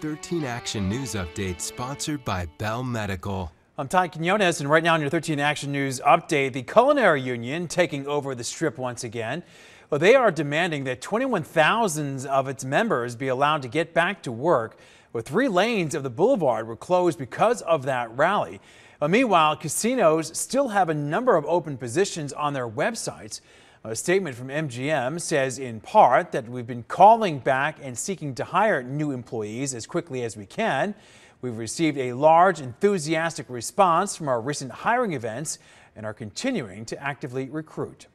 13 Action News Update sponsored by Bell Medical. I'm Ty Quinones, and right now on your 13 Action News Update, the Culinary Union taking over the strip once again. Well, they are demanding that 21,000 of its members be allowed to get back to work. Well, three lanes of the boulevard were closed because of that rally. Meanwhile, casinos still have a number of open positions on their websites. A statement from MGM says in part that we've been calling back and seeking to hire new employees as quickly as we can. We've received a large, enthusiastic response from our recent hiring events and are continuing to actively recruit.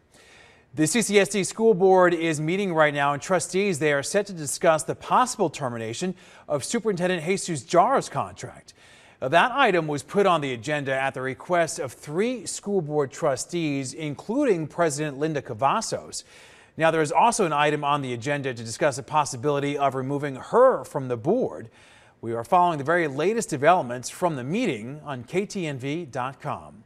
The CCSD School Board is meeting right now, and trustees they are set to discuss the possible termination of Superintendent Jesus Jara's contract. That item was put on the agenda at the request of three school board trustees, including President Linda Cavazos. Now, there is also an item on the agenda to discuss the possibility of removing her from the board. We are following the very latest developments from the meeting on KTNV.com.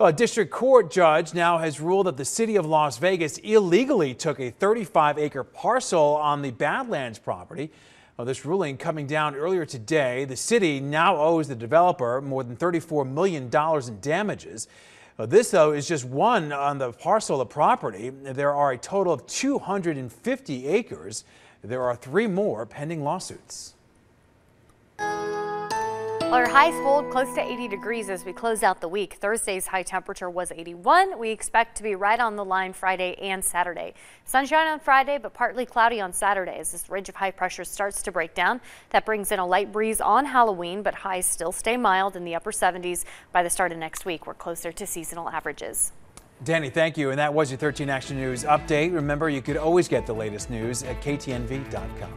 A district court judge now has ruled that the city of Las Vegas illegally took a 35 acre parcel on the Badlands property. Well, this ruling coming down earlier today. The city now owes the developer more than $34 million in damages. Uh, this, though, is just one on the parcel of property. There are a total of 250 acres. There are three more pending lawsuits. Our highs hold close to 80 degrees as we close out the week. Thursday's high temperature was 81. We expect to be right on the line Friday and Saturday. Sunshine on Friday, but partly cloudy on Saturday as this ridge of high pressure starts to break down. That brings in a light breeze on Halloween, but highs still stay mild in the upper 70s. By the start of next week, we're closer to seasonal averages. Danny, thank you. And that was your 13 Action News update. Remember, you could always get the latest news at ktnv.com.